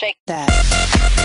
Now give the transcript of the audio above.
Shake that.